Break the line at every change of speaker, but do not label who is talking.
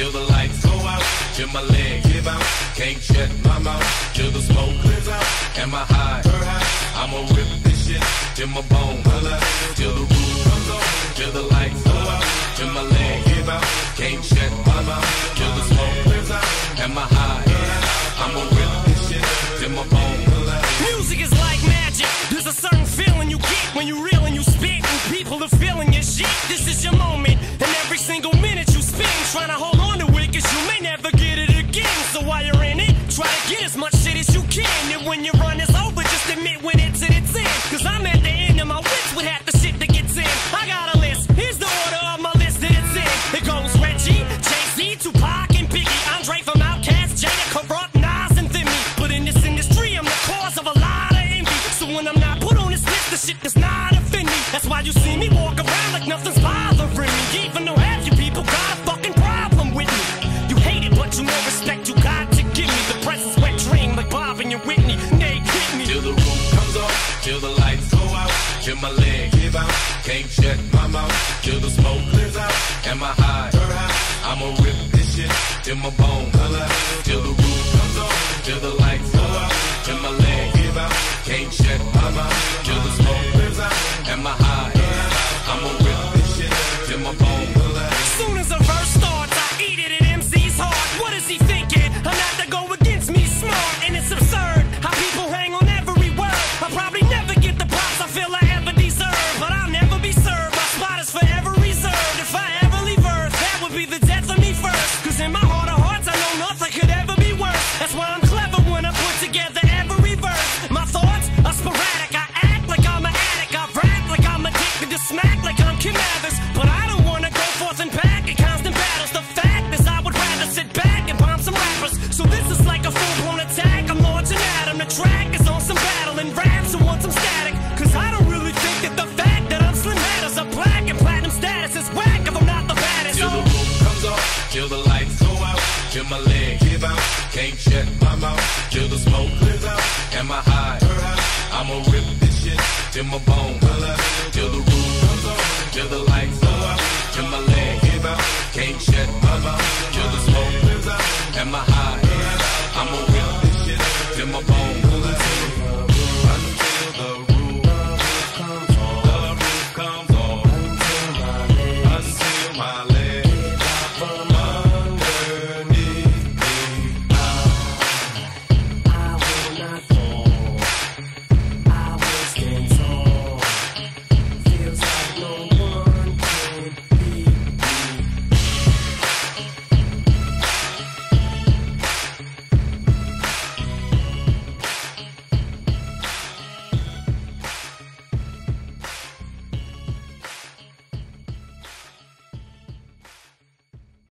till the lights go out, till my leg give out, can't shut my mouth, till the smoke clears out, and my high, her I'ma rip this shit, till my bone, till the
see me walk around like nothing's bothering me. Even though half you people got a fucking problem with me. You hate it, but you know respect you got to give me. The presence wet dream like Bob and your Whitney. Nate, hit me.
Till the roof comes off, till the lights go out, till my leg give out. Can't shut my mouth, till the smoke clears out, and my eyes turn out. I'ma rip this shit till my bone out. till the roof comes off, till the lights go out, till my leg give out. Can't shut my mouth. in my bones.
Feel the rules, feel the
lights, feel my leg. Can't shut my mouth.